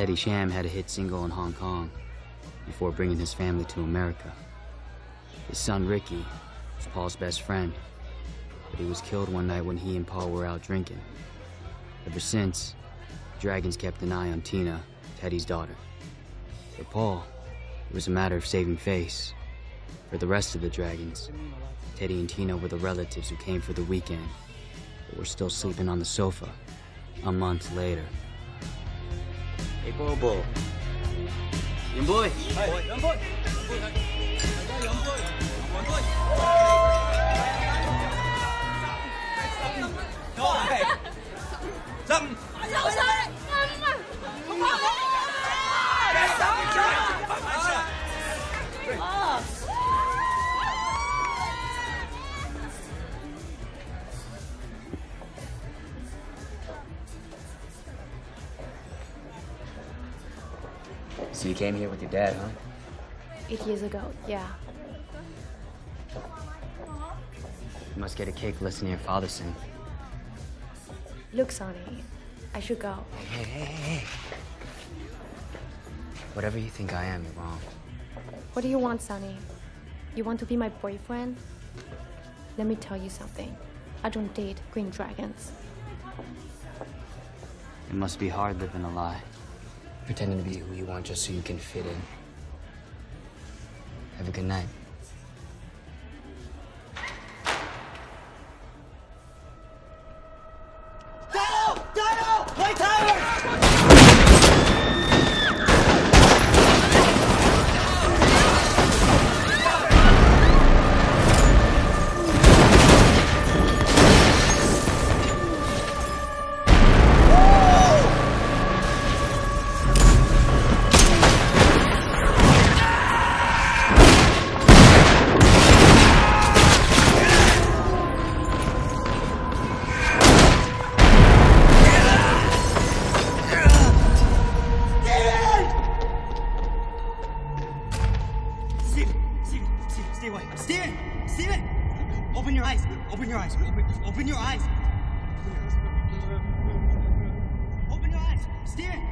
Teddy Sham had a hit single in Hong Kong before bringing his family to America. His son Ricky was Paul's best friend, but he was killed one night when he and Paul were out drinking. Ever since, Dragons kept an eye on Tina, Teddy's daughter. For Paul, it was a matter of saving face. For the rest of the Dragons, Teddy and Tina were the relatives who came for the weekend, but were still sleeping on the sofa a month later. Hey, Bobo. Young boy. Hey, young boy. Young boy. Young boy. So you came here with your dad, huh? Eight years ago, yeah. You must get a kick listening to your father sing. Look, Sonny, I should go. Hey, hey, hey, hey. Whatever you think I am, you're wrong. What do you want, Sonny? You want to be my boyfriend? Let me tell you something. I don't date green dragons. It must be hard living a lie. Pretending to be who you want just so you can fit in. Have a good night. Open your eyes. Open your eyes. Open, open your eyes. Open your eyes. Stand.